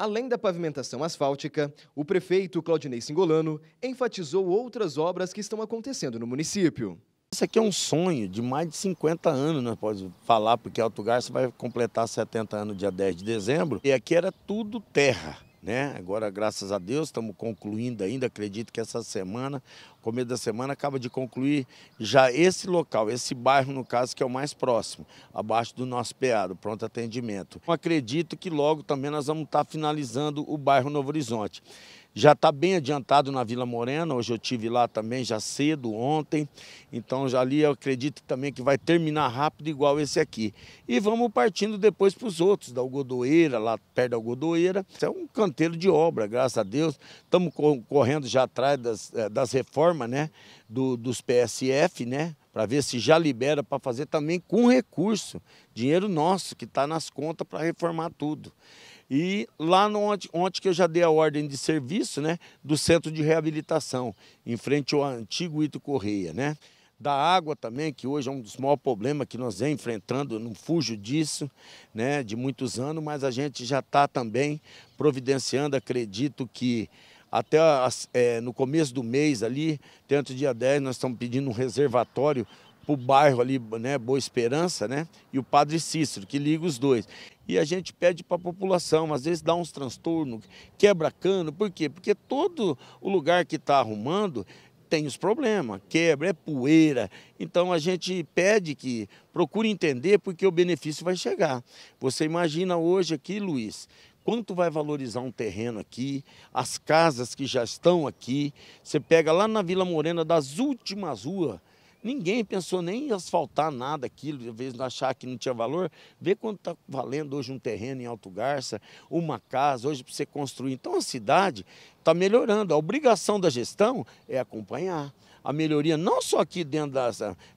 Além da pavimentação asfáltica, o prefeito Claudinei Singolano enfatizou outras obras que estão acontecendo no município. Isso aqui é um sonho de mais de 50 anos, nós podemos falar, porque Alto Garça vai completar 70 anos dia 10 de dezembro, e aqui era tudo terra. Né? Agora, graças a Deus, estamos concluindo ainda. Acredito que essa semana, começo da semana, acaba de concluir já esse local, esse bairro, no caso, que é o mais próximo, abaixo do nosso PA, do pronto atendimento. Acredito que logo também nós vamos estar finalizando o bairro Novo Horizonte. Já está bem adiantado na Vila Morena, hoje eu tive lá também já cedo, ontem, então já ali eu acredito também que vai terminar rápido igual esse aqui. E vamos partindo depois para os outros, da Algodoeira, lá perto da Algodoeira. É um canteiro de obra, graças a Deus. Estamos correndo já atrás das, eh, das reformas, né, do, dos PSF, né, para ver se já libera para fazer também com recurso, dinheiro nosso que está nas contas para reformar tudo. E lá no, onde, onde que eu já dei a ordem de serviço, né, do centro de reabilitação, em frente ao antigo Ito Correia, né? Da água também, que hoje é um dos maiores problemas que nós vem enfrentando, eu não fujo disso, né, de muitos anos, mas a gente já está também providenciando, acredito que até é, no começo do mês ali, dentro do dia 10, nós estamos pedindo um reservatório para o bairro ali, né, Boa Esperança, né, e o Padre Cícero, que liga os dois. E a gente pede para a população, às vezes dá uns transtornos, quebra cano, por quê? Porque todo o lugar que está arrumando tem os problemas, quebra, é poeira. Então a gente pede que procure entender porque o benefício vai chegar. Você imagina hoje aqui, Luiz, quanto vai valorizar um terreno aqui, as casas que já estão aqui. Você pega lá na Vila Morena, das últimas ruas, Ninguém pensou nem em asfaltar nada aquilo, de vez de achar que não tinha valor. Vê quanto está valendo hoje um terreno em Alto Garça, uma casa, hoje para você construir. Então a cidade está melhorando. A obrigação da gestão é acompanhar a melhoria, não só aqui dentro da.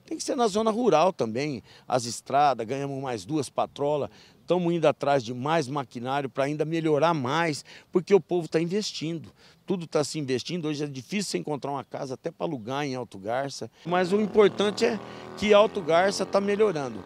Tem que ser na zona rural também. As estradas, ganhamos mais duas patrolas, estamos indo atrás de mais maquinário para ainda melhorar mais, porque o povo está investindo. Tudo está se investindo. Hoje é difícil encontrar uma casa até para alugar em Alto Garça. Mas o importante é que Alto Garça está melhorando.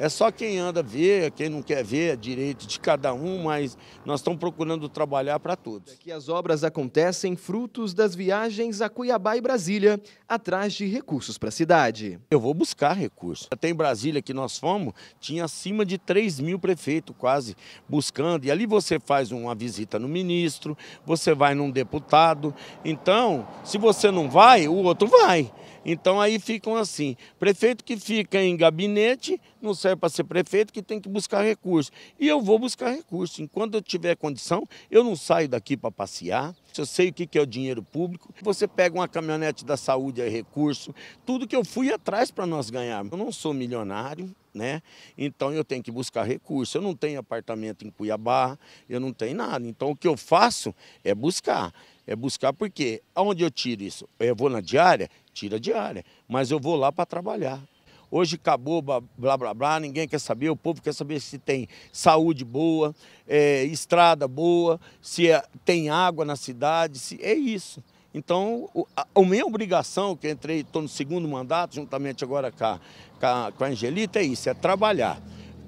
É só quem anda ver, quem não quer ver, é direito de cada um, mas nós estamos procurando trabalhar para todos. Aqui as obras acontecem frutos das viagens a Cuiabá e Brasília, atrás de recursos para a cidade. Eu vou buscar recursos. Até em Brasília que nós fomos, tinha acima de 3 mil prefeitos quase buscando. E ali você faz uma visita no ministro, você vai num deputado. Então, se você não vai, o outro vai. Então aí ficam assim, prefeito que fica em gabinete, não serve para ser prefeito, que tem que buscar recursos. E eu vou buscar recursos. Enquanto eu tiver condição, eu não saio daqui para passear. Eu sei o que é o dinheiro público. Você pega uma caminhonete da saúde, é recurso. Tudo que eu fui atrás para nós ganharmos. Eu não sou milionário, né? Então eu tenho que buscar recursos. Eu não tenho apartamento em Cuiabá, eu não tenho nada. Então o que eu faço é buscar. É buscar porque aonde eu tiro isso? Eu vou na diária, tira a diária, mas eu vou lá para trabalhar. Hoje acabou blá, blá blá ninguém quer saber, o povo quer saber se tem saúde boa, é, estrada boa, se é, tem água na cidade, se é isso. Então, a, minha obrigação, que entrei, estou no segundo mandato, juntamente agora com a, com a, com a Angelita, é isso, é trabalhar.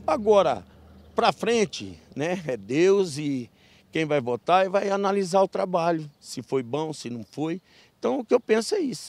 Agora, para frente, né, é Deus e quem vai votar e vai analisar o trabalho, se foi bom, se não foi. Então, o que eu penso é isso.